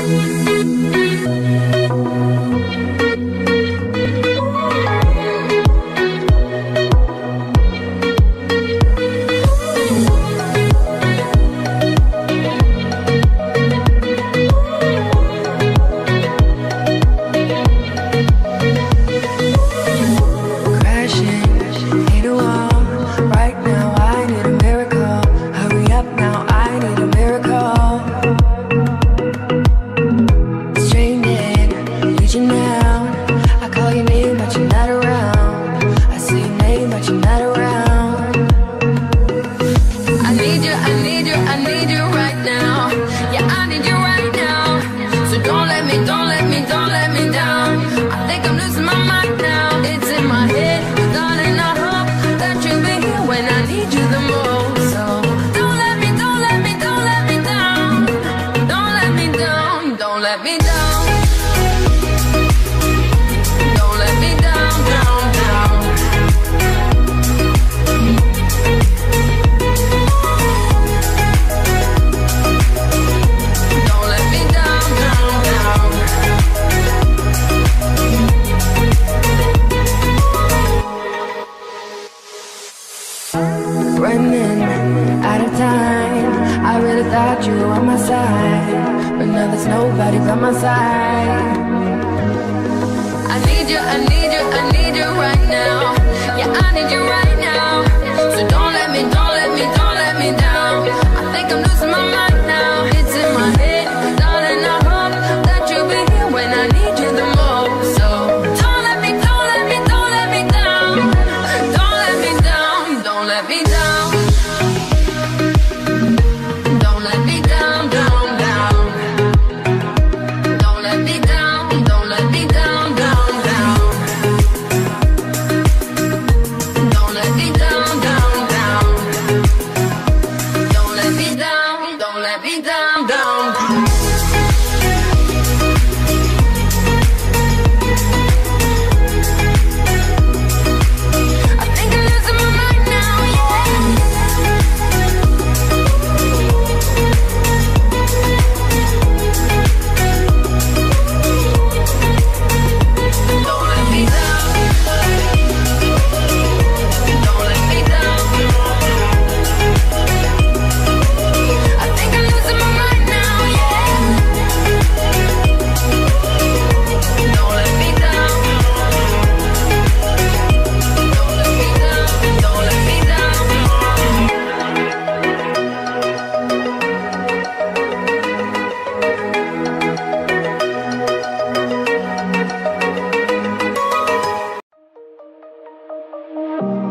Música me, don't Running out of time. I really thought you were on my side But now there's nobody by my side. I need you, I need you, I need you right now. Yeah, I need you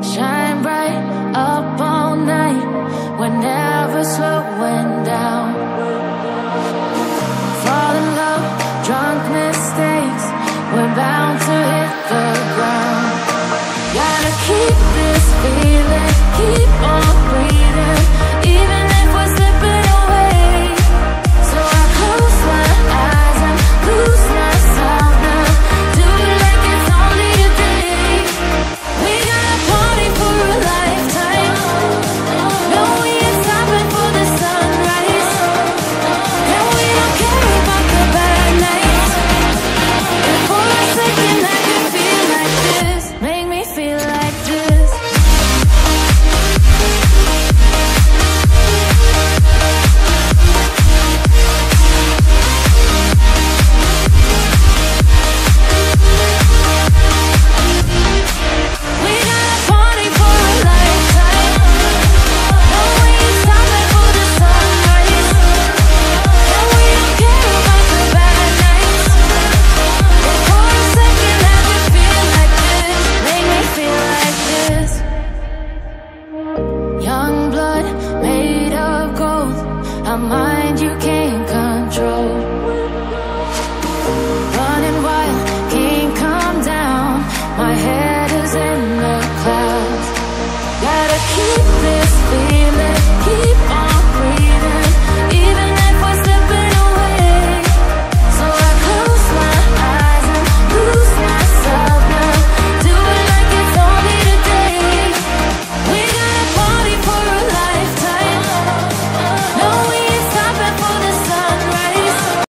Shine